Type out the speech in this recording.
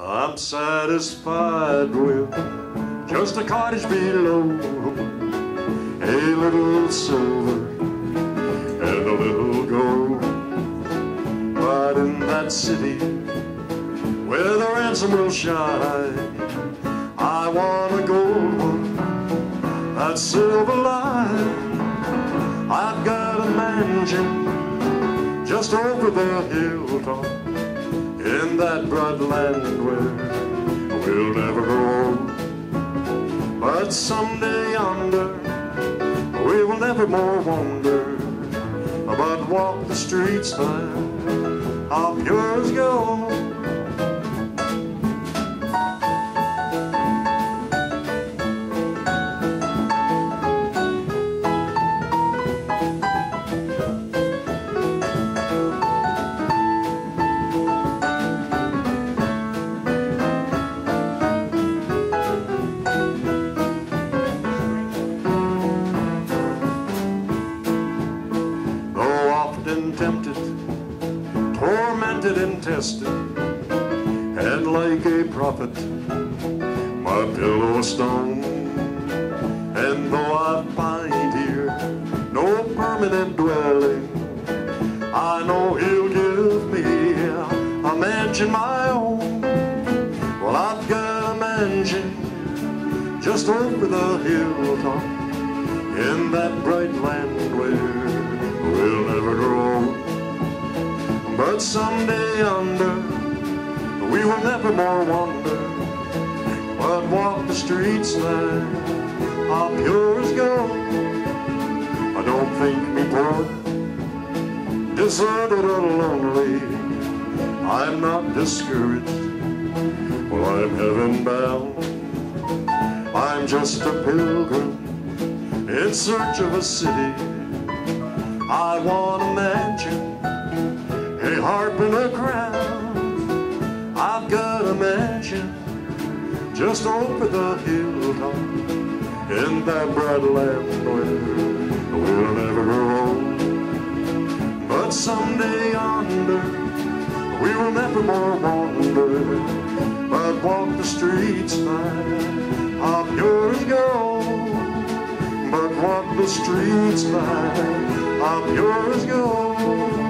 I'm satisfied with just a cottage below, a little silver and a little gold. But in that city where the ransom will shine, I want a gold one, that silver line. I've got a mansion just over the hilltop in that bright land where we'll never grow old. But someday yonder we will never more wander, but walk the streets there of pure as tempted, tormented and tested, and like a prophet, my pillow stone. And though I find here no permanent dwelling, I know he'll give me a mansion my own. Well, I've got a mansion just over the hilltop in that bright land where But someday under we will never more wander, but walk the streets there of pure as gold. I don't think me poor, deserted or lonely. I'm not discouraged. Well, I'm heaven bound. I'm just a pilgrim in search of a city. I want a mansion, and a crown. I've got a mansion just over the hilltop in that bright land where we'll never grow old. But someday yonder we will never more wander, but walk the streets there of pure as gold but walk the streets by of pure as gold.